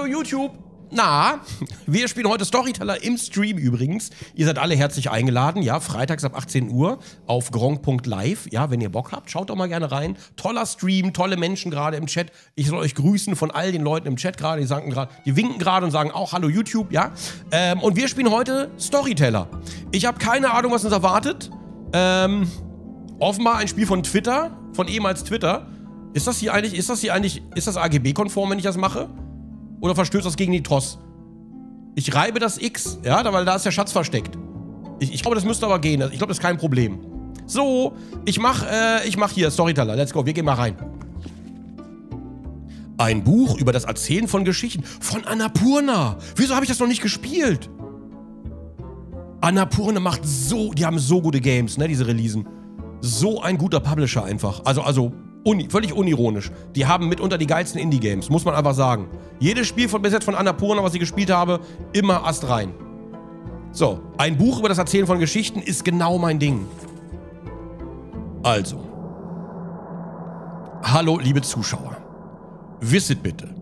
Hallo YouTube! Na, wir spielen heute Storyteller im Stream übrigens. Ihr seid alle herzlich eingeladen, ja, freitags ab 18 Uhr auf gronk.live. Ja, wenn ihr Bock habt, schaut doch mal gerne rein. Toller Stream, tolle Menschen gerade im Chat. Ich soll euch grüßen von all den Leuten im Chat gerade. Die, die winken gerade und sagen auch Hallo YouTube, ja. Ähm, und wir spielen heute Storyteller. Ich habe keine Ahnung, was uns erwartet. Ähm, offenbar ein Spiel von Twitter, von ehemals Twitter. Ist das hier eigentlich, ist das hier eigentlich, ist das AGB-konform, wenn ich das mache? Oder verstößt das gegen die TOS? Ich reibe das X, ja, weil da ist der Schatz versteckt. Ich, ich glaube, das müsste aber gehen. Ich glaube, das ist kein Problem. So, ich mach, äh, ich mach hier Storyteller. Let's go, wir gehen mal rein. Ein Buch über das Erzählen von Geschichten von Annapurna. Wieso habe ich das noch nicht gespielt? Annapurna macht so, die haben so gute Games, ne, diese Releasen. So ein guter Publisher einfach. Also, also Uni, völlig unironisch. Die haben mitunter die geilsten Indie-Games, muss man einfach sagen. Jedes Spiel von bis jetzt von Annapurna, was ich gespielt habe, immer Ast rein. So, ein Buch über das Erzählen von Geschichten ist genau mein Ding. Also. Hallo, liebe Zuschauer. Wisset bitte,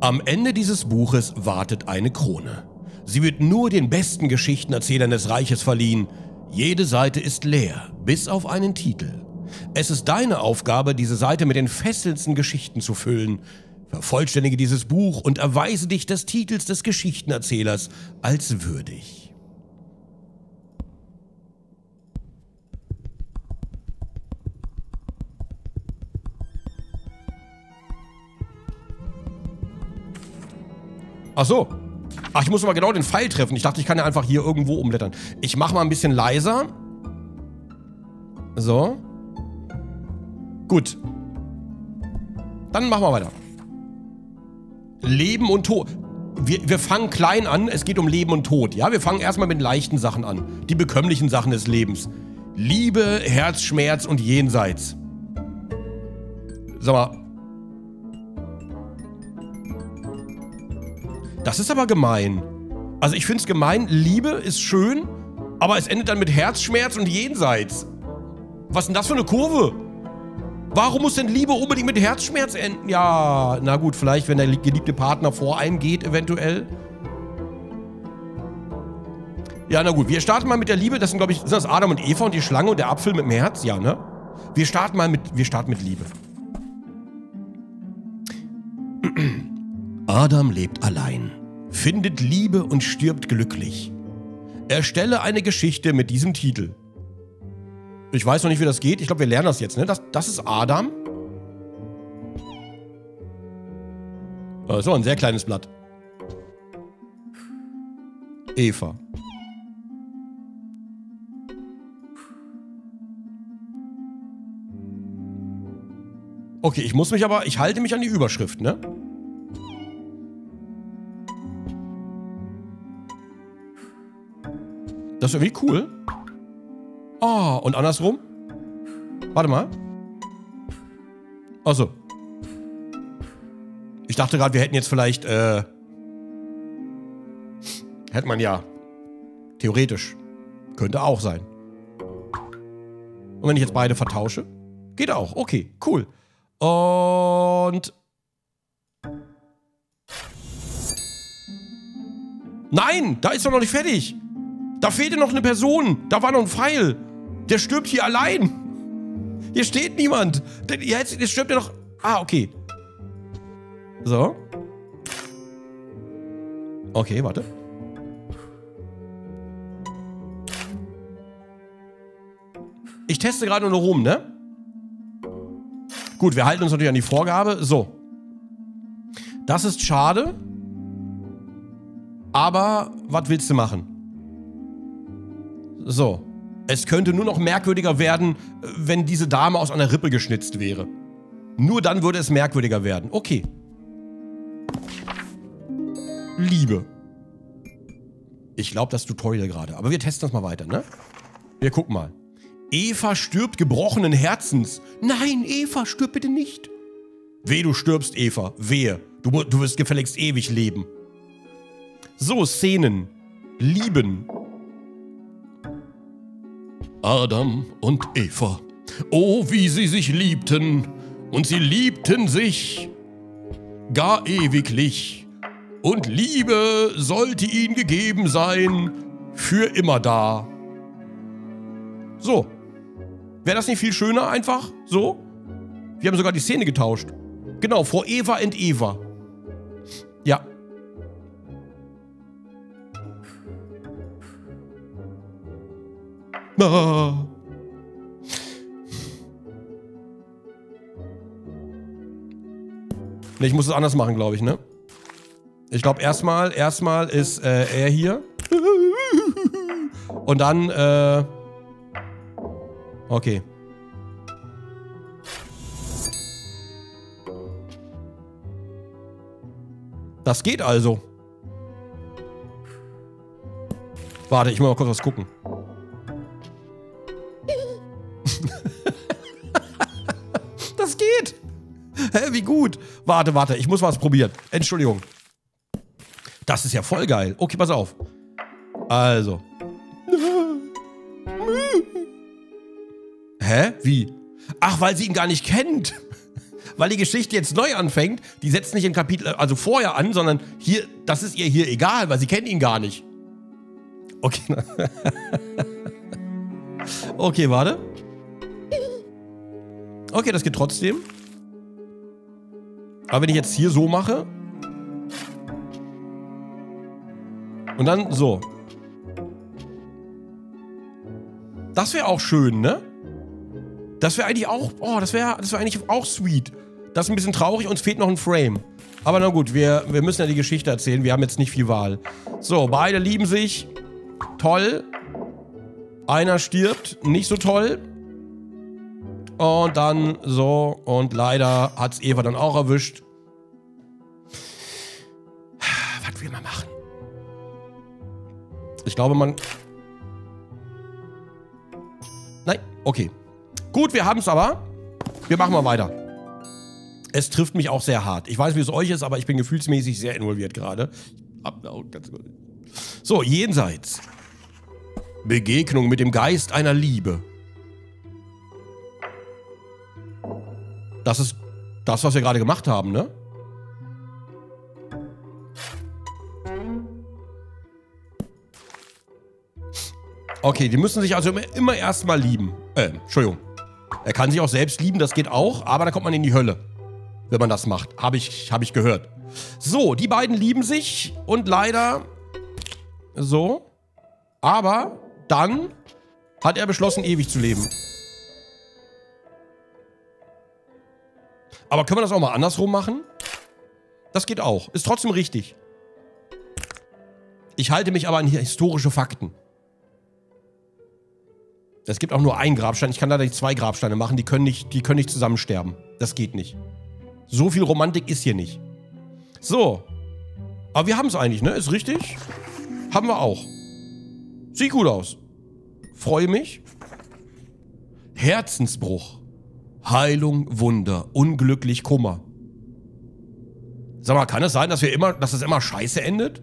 am Ende dieses Buches wartet eine Krone. Sie wird nur den besten Geschichtenerzählern des Reiches verliehen. Jede Seite ist leer, bis auf einen Titel. Es ist deine Aufgabe, diese Seite mit den fesselndsten Geschichten zu füllen. Vervollständige dieses Buch und erweise dich des Titels des Geschichtenerzählers als würdig. Ach so. Ach, ich muss mal genau den Pfeil treffen. Ich dachte, ich kann ja einfach hier irgendwo umblättern. Ich mache mal ein bisschen leiser. So. Gut. Dann machen wir weiter. Leben und Tod. Wir, wir fangen klein an, es geht um Leben und Tod. Ja, wir fangen erstmal mit leichten Sachen an. Die bekömmlichen Sachen des Lebens. Liebe, Herzschmerz und Jenseits. Sag mal. Das ist aber gemein. Also ich finde es gemein, Liebe ist schön, aber es endet dann mit Herzschmerz und Jenseits. Was ist denn das für eine Kurve? Warum muss denn Liebe unbedingt mit Herzschmerz enden? Ja, na gut, vielleicht, wenn der geliebte Partner vor einem geht, eventuell. Ja, na gut, wir starten mal mit der Liebe. Das sind, glaube ich, sind das Adam und Eva und die Schlange und der Apfel mit dem Herz? Ja, ne? Wir starten mal mit, wir starten mit Liebe. Adam lebt allein, findet Liebe und stirbt glücklich. Erstelle eine Geschichte mit diesem Titel. Ich weiß noch nicht, wie das geht. Ich glaube, wir lernen das jetzt, ne? Das, das ist Adam. Äh, so, ein sehr kleines Blatt. Eva. Okay, ich muss mich aber, ich halte mich an die Überschrift, ne? Das ist irgendwie cool. Oh, und andersrum? Warte mal. Achso. Ich dachte gerade, wir hätten jetzt vielleicht, äh... Hätte man ja. Theoretisch. Könnte auch sein. Und wenn ich jetzt beide vertausche? Geht auch. Okay, cool. Und... Nein, da ist doch noch nicht fertig. Da fehlte noch eine Person. Da war noch ein Pfeil. Der stirbt hier allein. Hier steht niemand. Jetzt, jetzt stirbt er noch... Ah, okay. So. Okay, warte. Ich teste gerade nur rum, ne? Gut, wir halten uns natürlich an die Vorgabe. So. Das ist schade. Aber was willst du machen? So. Es könnte nur noch merkwürdiger werden, wenn diese Dame aus einer Rippe geschnitzt wäre. Nur dann würde es merkwürdiger werden. Okay. Liebe. Ich glaube das Tutorial gerade. Aber wir testen das mal weiter, ne? Wir gucken mal. Eva stirbt gebrochenen Herzens. Nein, Eva, stirb bitte nicht. Weh, du stirbst, Eva. Wehe. Du, du wirst gefälligst ewig leben. So, Szenen. Lieben. Adam und Eva. Oh, wie sie sich liebten, und sie liebten sich gar ewiglich. und Liebe sollte ihnen gegeben sein, für immer da. So. Wäre das nicht viel schöner einfach? So? Wir haben sogar die Szene getauscht. Genau, vor Eva und Eva. Ah. Ne, ich muss es anders machen, glaube ich, ne? Ich glaube, erstmal, erstmal ist äh, er hier. Und dann, äh... Okay. Das geht also. Warte, ich muss mal kurz was gucken. Warte, warte, ich muss was probieren. Entschuldigung. Das ist ja voll geil. Okay, pass auf. Also. Hä? Wie? Ach, weil sie ihn gar nicht kennt. Weil die Geschichte jetzt neu anfängt. Die setzt nicht im Kapitel, also vorher an, sondern hier, das ist ihr hier egal, weil sie kennt ihn gar nicht. Okay. okay, warte. Okay, das geht trotzdem. Aber wenn ich jetzt hier so mache. Und dann so. Das wäre auch schön, ne? Das wäre eigentlich auch, oh, das wäre das wär eigentlich auch sweet. Das ist ein bisschen traurig, uns fehlt noch ein Frame. Aber na gut, wir, wir müssen ja die Geschichte erzählen. Wir haben jetzt nicht viel Wahl. So, beide lieben sich. Toll. Einer stirbt. Nicht so toll. Und dann so. Und leider hat es Eva dann auch erwischt. Was will man machen? Ich glaube, man... Nein, okay. Gut, wir haben es aber. Wir machen mal weiter. Es trifft mich auch sehr hart. Ich weiß, wie es euch ist, aber ich bin gefühlsmäßig sehr involviert gerade. So, jenseits. Begegnung mit dem Geist einer Liebe. Das ist das, was wir gerade gemacht haben, ne? Okay, die müssen sich also immer, immer erstmal lieben. Äh, Entschuldigung. Er kann sich auch selbst lieben, das geht auch, aber da kommt man in die Hölle. Wenn man das macht. Habe ich, hab ich gehört. So, die beiden lieben sich und leider so. Aber dann hat er beschlossen, ewig zu leben. Aber können wir das auch mal andersrum machen? Das geht auch. Ist trotzdem richtig. Ich halte mich aber an historische Fakten. Es gibt auch nur einen Grabstein. Ich kann leider nicht zwei Grabsteine machen. Die können nicht, die können nicht zusammen sterben. Das geht nicht. So viel Romantik ist hier nicht. So. Aber wir haben es eigentlich, ne? Ist richtig? Haben wir auch. Sieht gut aus. Freue mich. Herzensbruch. Heilung, Wunder, unglücklich Kummer. Sag mal, kann es sein, dass wir immer, dass es immer scheiße endet?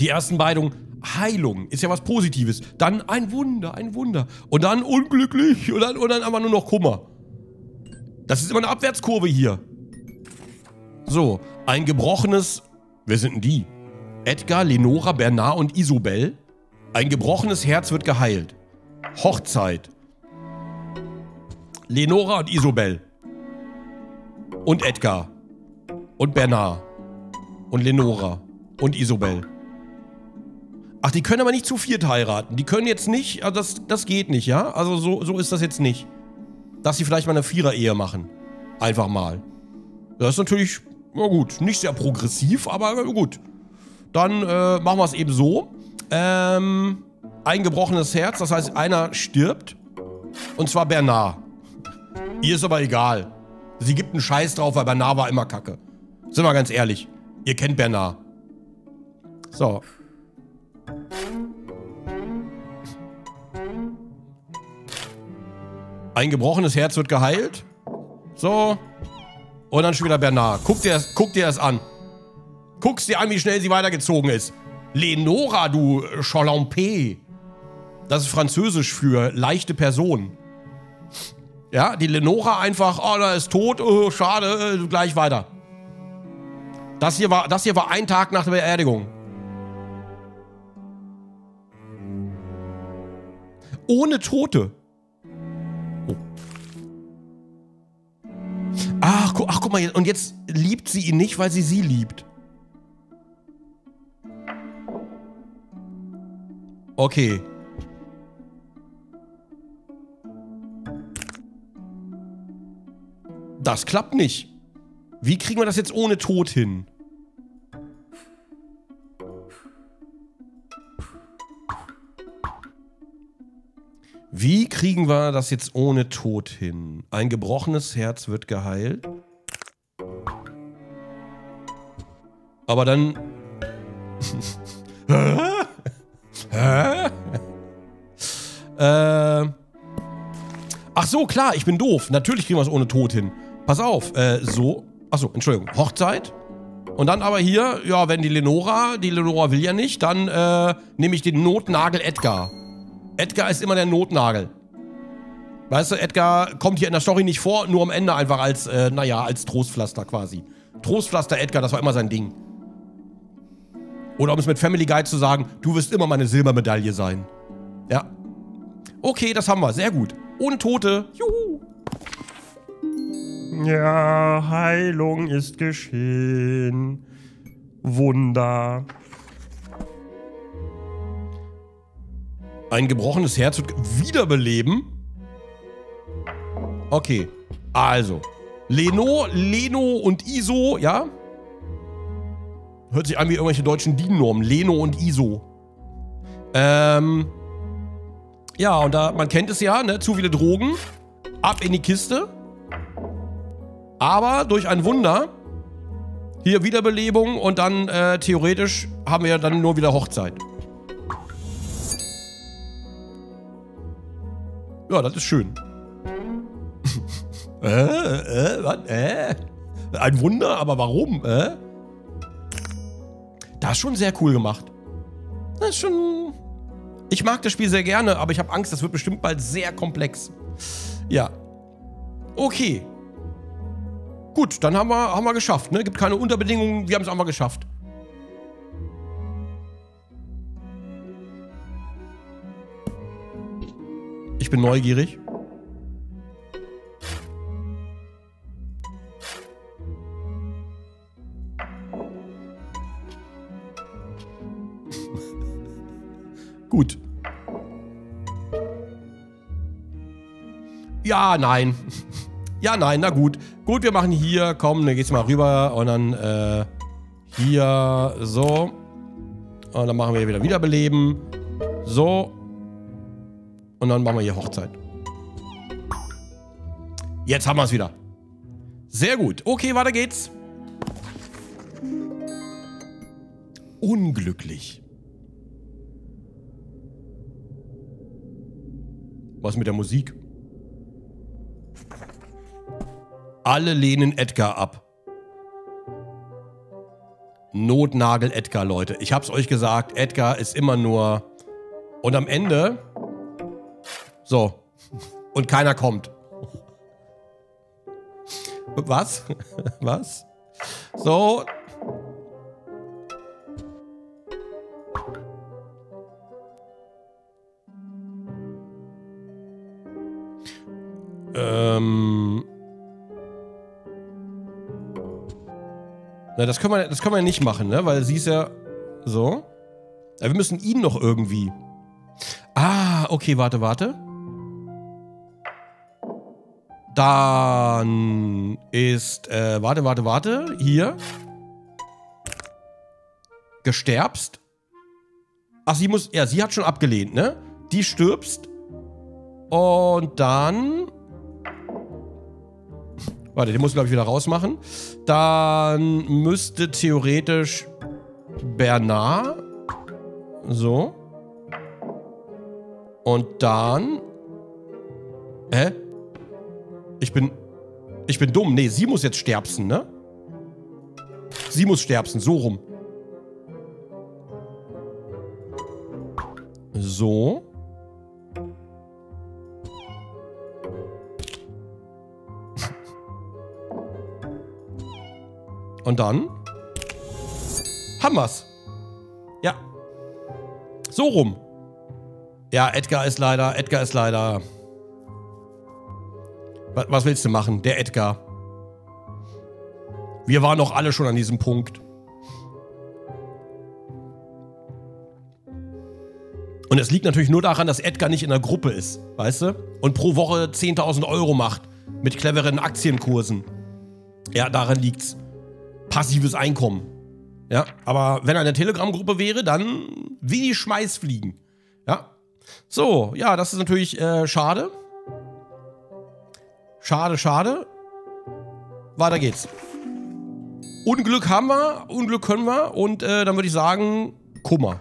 Die ersten beiden Heilung ist ja was Positives. Dann ein Wunder, ein Wunder. Und dann unglücklich und dann, und dann aber nur noch Kummer. Das ist immer eine Abwärtskurve hier. So, ein gebrochenes... Wer sind denn die? Edgar, Lenora, Bernard und Isobel. Ein gebrochenes Herz wird geheilt. Hochzeit. Lenora und Isobel. Und Edgar. Und Bernard. Und Lenora. Und Isobel. Ach, die können aber nicht zu viert heiraten. Die können jetzt nicht, also das, das geht nicht, ja? Also so, so ist das jetzt nicht. Dass sie vielleicht mal eine Vierer-Ehe machen. Einfach mal. Das ist natürlich, na gut, nicht sehr progressiv, aber gut. Dann äh, machen wir es eben so. Ähm, ein gebrochenes Herz, das heißt, einer stirbt. Und zwar Bernard. Ihr ist aber egal. Sie gibt einen Scheiß drauf, weil Bernard war immer kacke. Sind wir ganz ehrlich. Ihr kennt Bernard. So. Ein gebrochenes Herz wird geheilt. So. Und dann schon wieder Bernard. Guck dir das, guck dir das an. Guckst dir an, wie schnell sie weitergezogen ist. Lenora, du Chalampé. Das ist französisch für leichte Person. Ja, die Lenora einfach, oh, da ist tot, oh, schade, äh, gleich weiter. Das hier war, das hier war ein Tag nach der Beerdigung. Ohne Tote. Oh. Ach, gu ach, guck mal, und jetzt liebt sie ihn nicht, weil sie sie liebt. Okay. Das klappt nicht. Wie kriegen wir das jetzt ohne Tod hin? Wie kriegen wir das jetzt ohne Tod hin? Ein gebrochenes Herz wird geheilt. Aber dann... Äh... Ach so, klar, ich bin doof. Natürlich kriegen wir es ohne Tod hin. Pass auf, äh, so. Achso, Entschuldigung. Hochzeit. Und dann aber hier, ja, wenn die Lenora, die Lenora will ja nicht, dann äh, nehme ich den Notnagel Edgar. Edgar ist immer der Notnagel. Weißt du, Edgar kommt hier in der Story nicht vor, nur am Ende einfach als, äh, naja, als Trostpflaster quasi. Trostpflaster Edgar, das war immer sein Ding. Oder um es mit Family Guide zu sagen, du wirst immer meine Silbermedaille sein. Ja. Okay, das haben wir. Sehr gut. Ohne Tote. Juhu. Ja, Heilung ist geschehen. Wunder. Ein gebrochenes Herz wird wiederbeleben? Okay. Also. Leno, Leno und ISO, ja? Hört sich an wie irgendwelche deutschen DIN-Normen. Leno und ISO. Ähm. Ja, und da, man kennt es ja, ne? Zu viele Drogen. Ab in die Kiste. Aber durch ein Wunder, hier Wiederbelebung und dann äh, theoretisch haben wir dann nur wieder Hochzeit. Ja, das ist schön. äh, äh, was? Äh? Ein Wunder, aber warum? Äh? Das ist schon sehr cool gemacht. Das ist schon... Ich mag das Spiel sehr gerne, aber ich habe Angst, das wird bestimmt bald sehr komplex. Ja. Okay. Gut, dann haben wir, haben wir geschafft. Ne? Gibt keine Unterbedingungen, wir haben es einfach geschafft. Ich bin neugierig. Gut. Ja, nein. Ja, nein, na gut. Gut, wir machen hier, komm, dann geht's mal rüber und dann äh, hier so. Und dann machen wir wieder Wiederbeleben. So. Und dann machen wir hier Hochzeit. Jetzt haben wir es wieder. Sehr gut. Okay, weiter geht's. Unglücklich. Was mit der Musik? Alle lehnen Edgar ab. Notnagel Edgar, Leute. Ich hab's euch gesagt, Edgar ist immer nur... Und am Ende... So. Und keiner kommt. Was? Was? So. Ähm... Na, das können wir, das können wir nicht machen, ne? Weil sie ist ja so. Ja, wir müssen ihn noch irgendwie. Ah, okay, warte, warte. Dann ist, äh, warte, warte, warte. Hier. Gesterbst. Ach, sie muss, ja, sie hat schon abgelehnt, ne? Die stirbst. Und dann Warte, den muss ich, glaube ich, wieder rausmachen. Dann müsste theoretisch Bernard. So. Und dann... Hä? Ich bin... Ich bin dumm. Nee, sie muss jetzt sterbsen, ne? Sie muss sterbsen, so rum. So. Und dann? Haben wir's. Ja. So rum. Ja, Edgar ist leider, Edgar ist leider. Was, was willst du machen? Der Edgar. Wir waren doch alle schon an diesem Punkt. Und es liegt natürlich nur daran, dass Edgar nicht in der Gruppe ist, weißt du? Und pro Woche 10.000 Euro macht mit cleveren Aktienkursen. Ja, daran liegt's. Passives Einkommen. Ja, aber wenn er in der Telegram-Gruppe wäre, dann wie die Schmeißfliegen. Ja. So, ja, das ist natürlich äh, schade. Schade, schade. Weiter geht's. Unglück haben wir, Unglück können wir und äh, dann würde ich sagen, Kummer.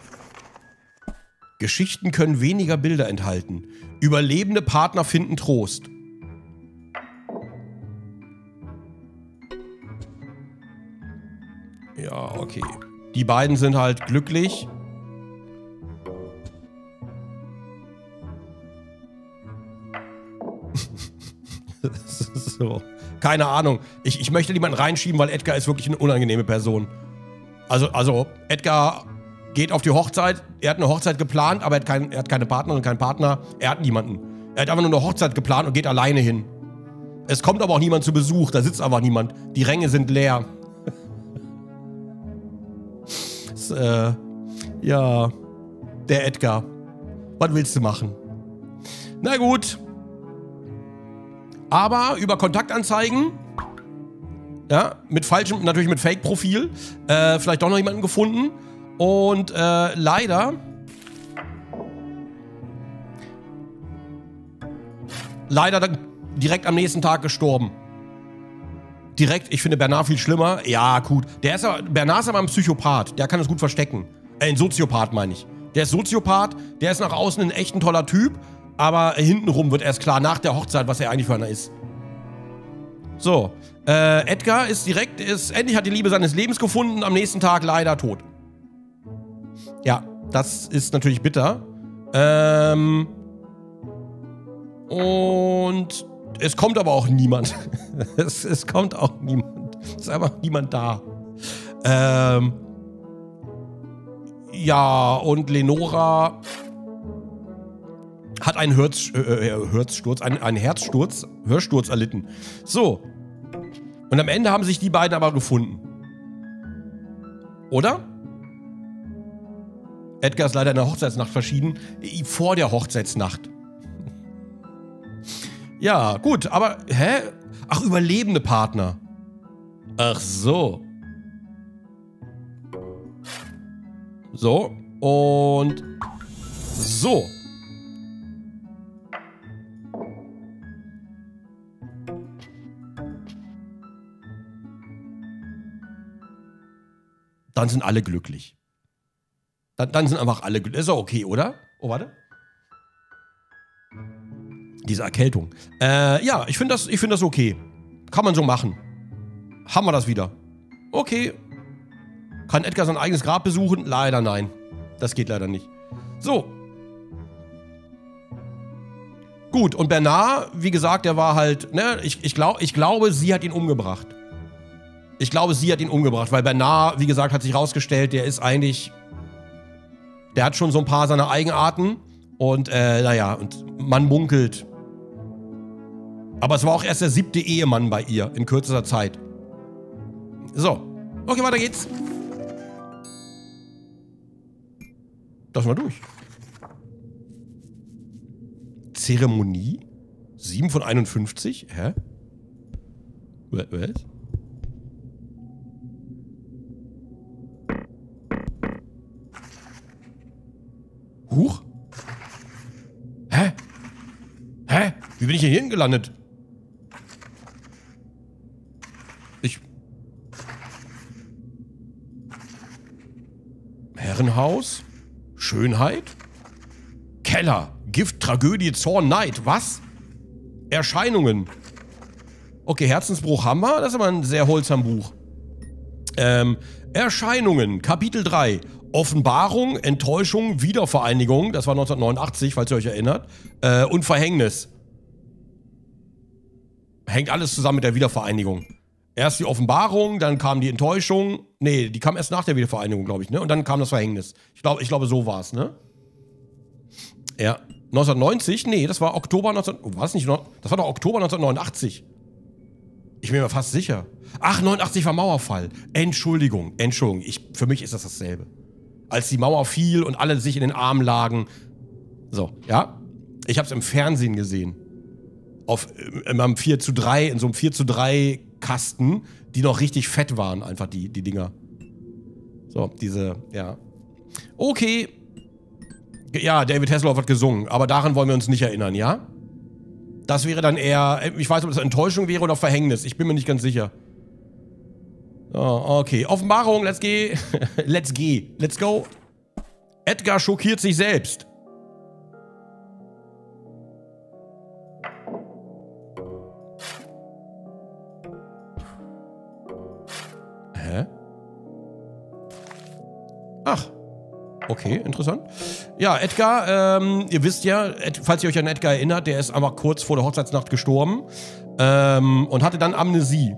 Geschichten können weniger Bilder enthalten. Überlebende Partner finden Trost. Ja, okay. Die beiden sind halt glücklich. so. Keine Ahnung. Ich, ich möchte niemanden reinschieben, weil Edgar ist wirklich eine unangenehme Person. Also, also Edgar geht auf die Hochzeit. Er hat eine Hochzeit geplant, aber er hat, kein, er hat keine Partnerin, keinen Partner. Er hat niemanden. Er hat einfach nur eine Hochzeit geplant und geht alleine hin. Es kommt aber auch niemand zu Besuch. Da sitzt einfach niemand. Die Ränge sind leer. Äh, ja, der Edgar. Was willst du machen? Na gut. Aber über Kontaktanzeigen, ja, mit falschem, natürlich mit Fake-Profil, äh, vielleicht doch noch jemanden gefunden. Und äh, leider... Leider direkt am nächsten Tag gestorben. Direkt, ich finde Bernard viel schlimmer. Ja, gut. Der ist aber, Bernard ist aber ein Psychopath. Der kann es gut verstecken. Äh, ein Soziopath, meine ich. Der ist Soziopath, der ist nach außen ein echt ein toller Typ, aber hintenrum wird erst klar, nach der Hochzeit, was er eigentlich für einer ist. So, äh, Edgar ist direkt, ist, endlich hat die Liebe seines Lebens gefunden, am nächsten Tag leider tot. Ja, das ist natürlich bitter. Ähm, und es kommt aber auch niemand. es, es, kommt auch niemand. Es ist einfach niemand da. Ähm, ja, und Lenora hat einen Herz, äh, äh, Herzsturz, einen, einen Herzsturz, Hörsturz erlitten. So. Und am Ende haben sich die beiden aber gefunden. Oder? Edgar ist leider in der Hochzeitsnacht verschieden. Vor der Hochzeitsnacht. Ja, gut, aber, hä? Ach, überlebende Partner. Ach so. So, und so. Dann sind alle glücklich. Dann, dann sind einfach alle glücklich. Ist doch okay, oder? Oh, warte. Diese Erkältung. Äh, ja, ich finde das, find das okay. Kann man so machen. Haben wir das wieder. Okay. Kann Edgar sein eigenes Grab besuchen? Leider nein. Das geht leider nicht. So. Gut, und Bernard, wie gesagt, der war halt, ne, ich, ich, glaub, ich glaube, sie hat ihn umgebracht. Ich glaube, sie hat ihn umgebracht, weil Bernard, wie gesagt, hat sich rausgestellt, der ist eigentlich, der hat schon so ein paar seiner Eigenarten und, äh, naja, und man munkelt, aber es war auch erst der siebte Ehemann bei ihr in kürzester Zeit. So. Okay, weiter geht's. Das mal durch. Zeremonie? 7 von 51? Hä? Was? Huch? Hä? Hä? Wie bin ich hier hingelandet? Herrenhaus? Schönheit? Keller? Gift, Tragödie, Zorn, Neid. Was? Erscheinungen. Okay, Herzensbruch haben wir. Das ist aber ein sehr holsam Buch. Ähm, Erscheinungen, Kapitel 3. Offenbarung, Enttäuschung, Wiedervereinigung. Das war 1989, falls ihr euch erinnert. Äh, und Verhängnis. Hängt alles zusammen mit der Wiedervereinigung. Erst die Offenbarung, dann kam die Enttäuschung. Nee, die kam erst nach der Wiedervereinigung, glaube ich, ne? Und dann kam das Verhängnis. Ich glaube, ich glaube, so war es, ne? Ja. 1990? Nee, das war Oktober 19... Oh, war es nicht? Das war doch Oktober 1989. Ich bin mir fast sicher. Ach, 89 war Mauerfall. Entschuldigung, Entschuldigung. Ich, für mich ist das dasselbe. Als die Mauer fiel und alle sich in den Armen lagen. So, ja? Ich habe es im Fernsehen gesehen. Auf, in einem 4 zu 3, in so einem 4 zu 3 Kasten, die noch richtig fett waren, einfach die, die Dinger. So, diese, ja. Okay. Ja, David Hasselhoff hat gesungen, aber daran wollen wir uns nicht erinnern, ja? Das wäre dann eher, ich weiß ob das Enttäuschung wäre oder Verhängnis. Ich bin mir nicht ganz sicher. Oh, okay. Offenbarung, let's geh. let's geh. Let's go. Edgar schockiert sich selbst. Ach. Okay, interessant. Ja, Edgar, ähm, ihr wisst ja, falls ihr euch an Edgar erinnert, der ist einfach kurz vor der Hochzeitsnacht gestorben ähm, und hatte dann Amnesie.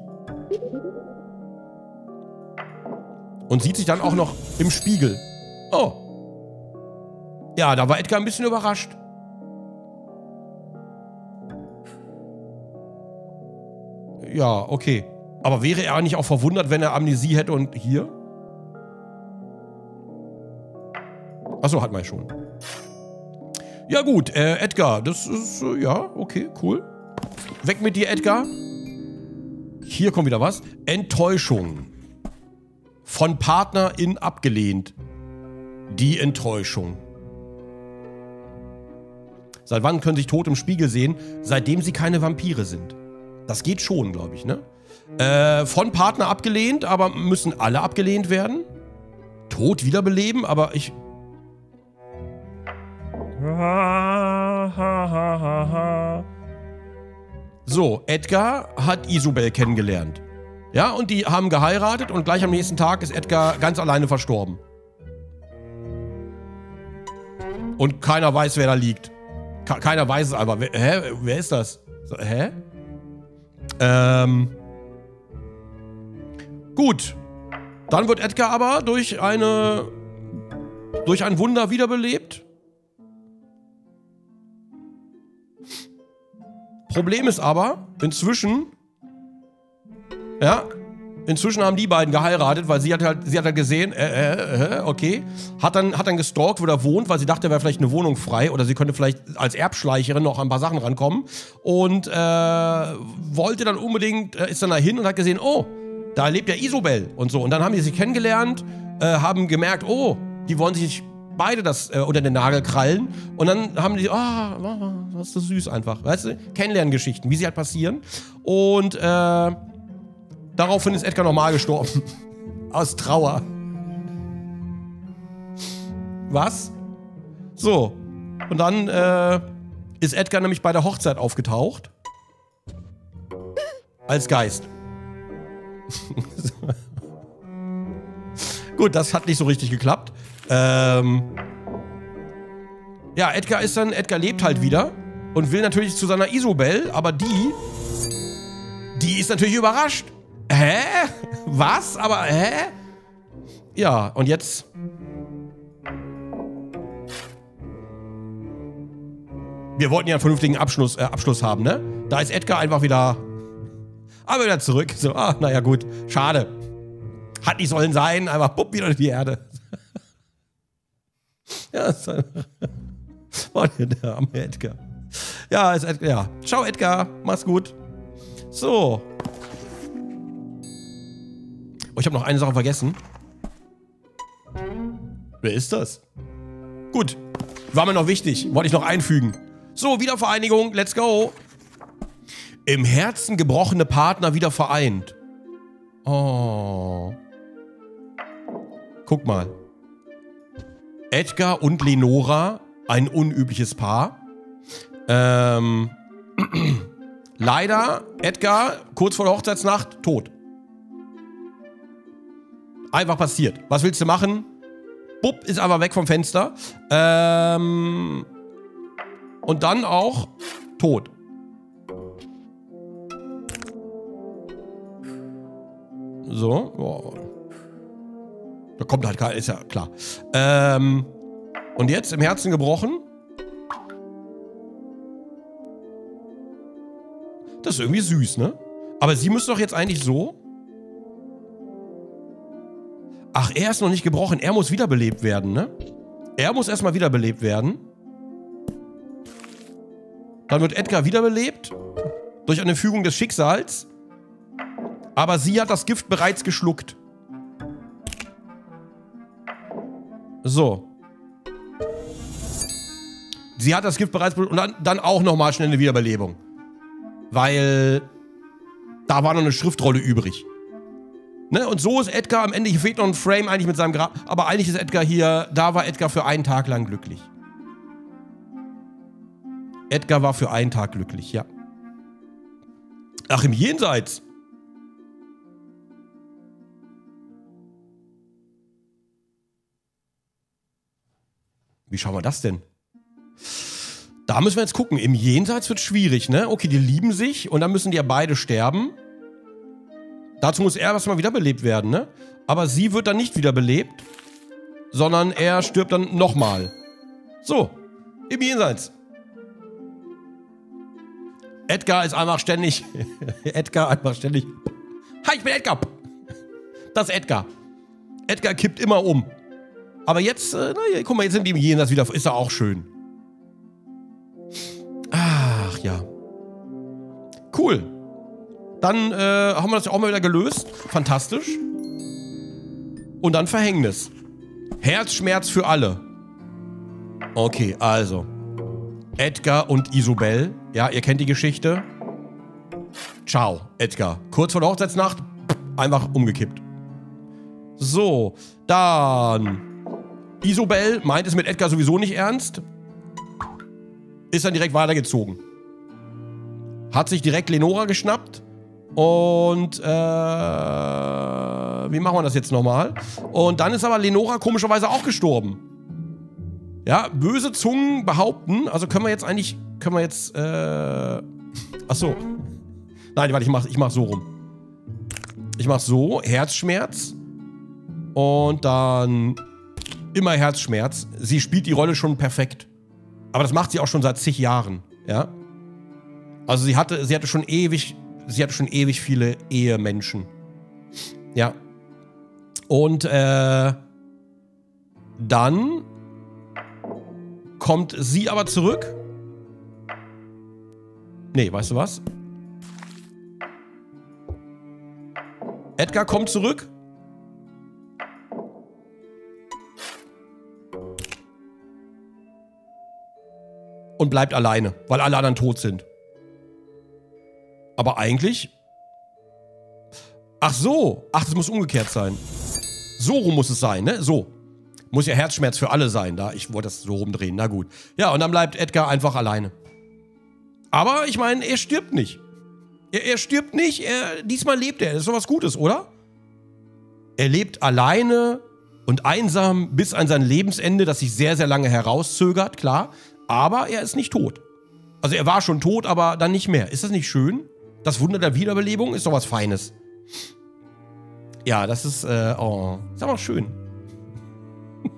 Und sieht sich dann auch noch im Spiegel. Oh. Ja, da war Edgar ein bisschen überrascht. Ja, okay. Aber wäre er nicht auch verwundert, wenn er Amnesie hätte und hier? Achso, hat man ja schon. Ja gut, äh, Edgar, das ist, äh, ja, okay, cool. Weg mit dir, Edgar. Hier kommt wieder was. Enttäuschung. Von Partnerin abgelehnt. Die Enttäuschung. Seit wann können sich Tod im Spiegel sehen? Seitdem sie keine Vampire sind. Das geht schon, glaube ich, ne? Äh, von Partner abgelehnt, aber müssen alle abgelehnt werden? Tod wiederbeleben, aber ich... So, Edgar hat Isabel kennengelernt. Ja, und die haben geheiratet und gleich am nächsten Tag ist Edgar ganz alleine verstorben. Und keiner weiß, wer da liegt. keiner weiß es aber. Hä? Wer ist das? Hä? Ähm. Gut. Dann wird Edgar aber durch eine. durch ein Wunder wiederbelebt. Problem ist aber, inzwischen ja. Inzwischen haben die beiden geheiratet, weil sie hat halt, sie hat halt gesehen, äh, äh, äh, okay, hat dann, hat dann gestalkt, wo er wohnt, weil sie dachte, er wäre vielleicht eine Wohnung frei oder sie könnte vielleicht als Erbschleicherin noch an ein paar Sachen rankommen und äh, wollte dann unbedingt, äh, ist dann dahin und hat gesehen, oh, da lebt ja Isobel und so. Und dann haben die sich kennengelernt, äh, haben gemerkt, oh, die wollen sich beide das äh, unter den Nagel krallen und dann haben die, ah, oh, das ist süß einfach, weißt du, Kennenlerngeschichten, wie sie halt passieren und äh, Daraufhin ist Edgar nochmal gestorben. Aus Trauer. Was? So. Und dann äh, ist Edgar nämlich bei der Hochzeit aufgetaucht. Als Geist. Gut, das hat nicht so richtig geklappt. Ähm ja, Edgar ist dann, Edgar lebt halt wieder und will natürlich zu seiner Isobel, aber die, die ist natürlich überrascht. Hä? Was? Aber, hä? Ja, und jetzt... Wir wollten ja einen vernünftigen Abschluss, äh, Abschluss haben, ne? Da ist Edgar einfach wieder... Aber wieder zurück. So, ah, naja, gut. Schade. Hat nicht sollen sein, einfach bupp, wieder in die Erde. Ja, ist einfach... Boah, der arme Edgar. Ja, ist Edgar. Ja. Ciao, Edgar. Mach's gut. So. Oh, ich habe noch eine Sache vergessen. Wer ist das? Gut. War mir noch wichtig. Wollte ich noch einfügen. So, Wiedervereinigung. Let's go. Im Herzen gebrochene Partner wieder vereint. Oh. Guck mal. Edgar und Lenora, ein unübliches Paar. Ähm, leider, Edgar, kurz vor der Hochzeitsnacht, tot. Einfach passiert. Was willst du machen? Bub ist aber weg vom Fenster. Ähm, und dann auch tot. So. Oh. Da kommt halt kein, ist ja klar. Ähm, und jetzt im Herzen gebrochen. Das ist irgendwie süß, ne? Aber sie müsste doch jetzt eigentlich so. Ach, er ist noch nicht gebrochen. Er muss wiederbelebt werden, ne? Er muss erstmal wiederbelebt werden. Dann wird Edgar wiederbelebt. Durch eine Fügung des Schicksals. Aber sie hat das Gift bereits geschluckt. So. Sie hat das Gift bereits und dann, dann auch nochmal schnell eine Wiederbelebung. Weil da war noch eine Schriftrolle übrig. Ne? Und so ist Edgar am Ende, hier fehlt noch ein Frame eigentlich mit seinem Grab, aber eigentlich ist Edgar hier, da war Edgar für einen Tag lang glücklich. Edgar war für einen Tag glücklich, ja. Ach, im Jenseits. Wie schauen wir das denn? Da müssen wir jetzt gucken. Im Jenseits wird schwierig, ne? Okay, die lieben sich und dann müssen die ja beide sterben. Dazu muss er erstmal wiederbelebt werden, ne? Aber sie wird dann nicht wiederbelebt, sondern er stirbt dann nochmal. So, im Jenseits. Edgar ist einfach ständig. Edgar einfach ständig. Hi, ich bin Edgar. Das ist Edgar. Edgar kippt immer um. Aber jetzt, äh, naja, guck mal, jetzt sind die im Jenseits wieder. Ist ja auch schön. Ach ja. Cool. Dann äh, haben wir das ja auch mal wieder gelöst. Fantastisch. Und dann Verhängnis. Herzschmerz für alle. Okay, also. Edgar und Isobel. Ja, ihr kennt die Geschichte. Ciao, Edgar. Kurz vor der Hochzeitsnacht, einfach umgekippt. So, dann. Isobel meint es mit Edgar sowieso nicht ernst. Ist dann direkt weitergezogen. Hat sich direkt Lenora geschnappt. Und, äh, wie machen wir das jetzt nochmal? Und dann ist aber Lenora komischerweise auch gestorben. Ja, böse Zungen behaupten, also können wir jetzt eigentlich, können wir jetzt, äh, ach so. Nein, warte, ich mach, ich mach so rum. Ich mach so, Herzschmerz. Und dann immer Herzschmerz. Sie spielt die Rolle schon perfekt. Aber das macht sie auch schon seit zig Jahren, ja. Also sie hatte, sie hatte schon ewig, sie hatte schon ewig viele Ehemenschen. Ja. Und, äh, dann kommt sie aber zurück. Nee, weißt du was? Edgar kommt zurück. Und bleibt alleine, weil alle anderen tot sind. Aber eigentlich... Ach so. Ach, das muss umgekehrt sein. So rum muss es sein, ne? So. Muss ja Herzschmerz für alle sein, da. Ich wollte das so rumdrehen. Na gut. Ja, und dann bleibt Edgar einfach alleine. Aber ich meine, er stirbt nicht. Er, er stirbt nicht. Er, diesmal lebt er. Das ist doch was Gutes, oder? Er lebt alleine und einsam bis an sein Lebensende, das sich sehr, sehr lange herauszögert, klar. Aber er ist nicht tot. Also er war schon tot, aber dann nicht mehr. Ist das nicht schön? Das Wunder der Wiederbelebung ist doch was Feines. Ja, das ist, äh, oh, ist aber schön.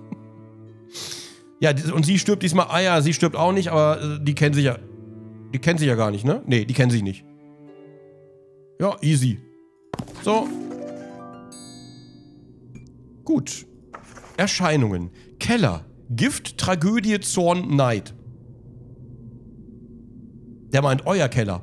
Ja, und sie stirbt diesmal. Ah ja, sie stirbt auch nicht, aber äh, die kennen sich ja. Die kennen sich ja gar nicht, ne? Nee, die kennen sich nicht. Ja, easy. So. Gut. Erscheinungen. Keller. Gift, Tragödie, Zorn, Neid. Der meint euer Keller.